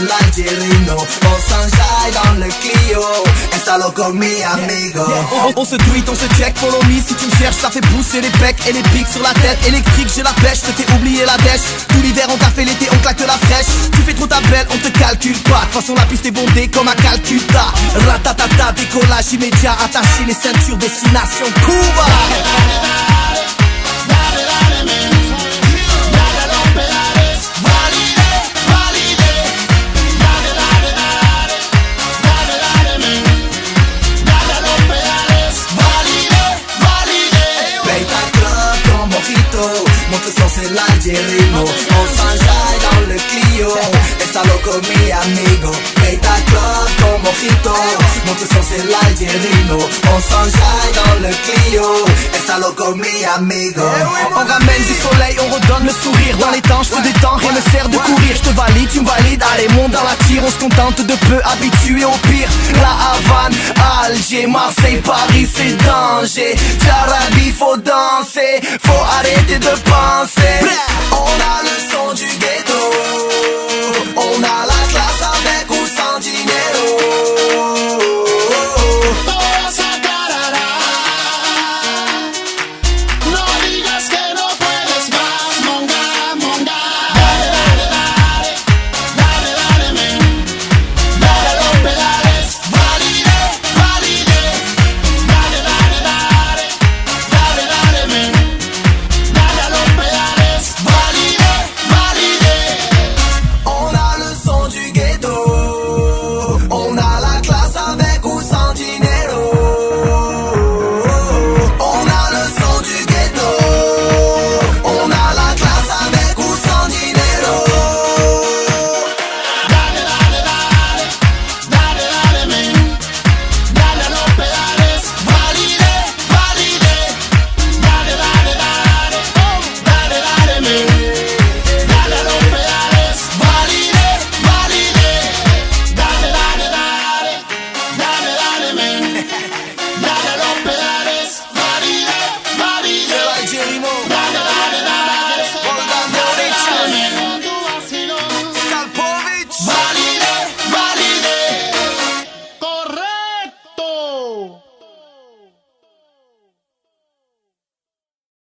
On dans le Clio. Con mi amigo. On, se tweet, on se check, follow me. Si tu me cherches, ça fait pousser les pecs et les pics sur la tête Électrique, j'ai la pêche, te fais oublier la dèche. Tout l'hiver on t'a fait l'été, on claque la fraîche. Tu fais trop ta belle, on te calcule pas. De façon la piste est bondée comme à Calcutta. Ratatata, décollage immédiat Attacher les ceintures, destination Cuba c'est l'Algérino On s'enjaille dans le Clio. Está loco mi amigo. Meita club con mojito Monte c'est l'Algérino On s'enjaille dans le Clio. Está loco mi amigo. On ramène du soleil, on redonne le sourire. Dans les temps, je te détends, rien ne sert de courir. Je te valide, tu me valides, allez monte dans la tire. On se contente de peu, habitué au pire. La Havane, Alger, Marseille, Paris c'est danger faut arrêter de penser. On a le